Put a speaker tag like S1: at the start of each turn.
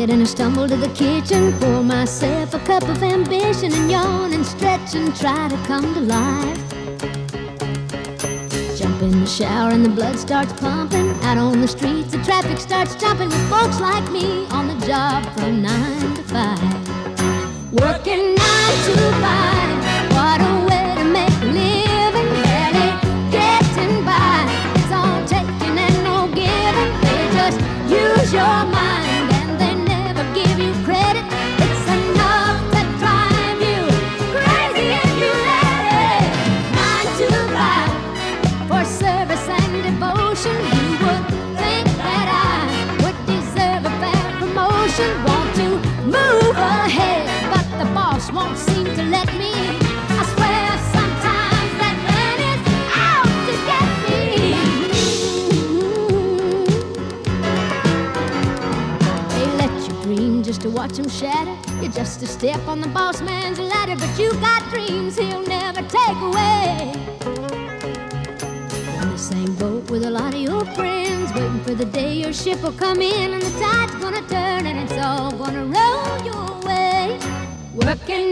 S1: bed and I stumble to the kitchen, pour myself a cup of ambition and yawn and stretch and try to come to life. Jump in the shower and the blood starts pumping. Out on the streets, the traffic starts jumping with folks like me on the job from nine to five. Working promotion. Want to move ahead, but the boss won't seem to let me. I swear sometimes that man is out to get me. They let you dream just to watch him shatter. You're just a step on the boss man's ladder, but you got dreams he'll never take away in the same boat with a lot of your friends, waiting for the day your ship will come in and the tide's gonna turn and it's all gonna roll your way. Working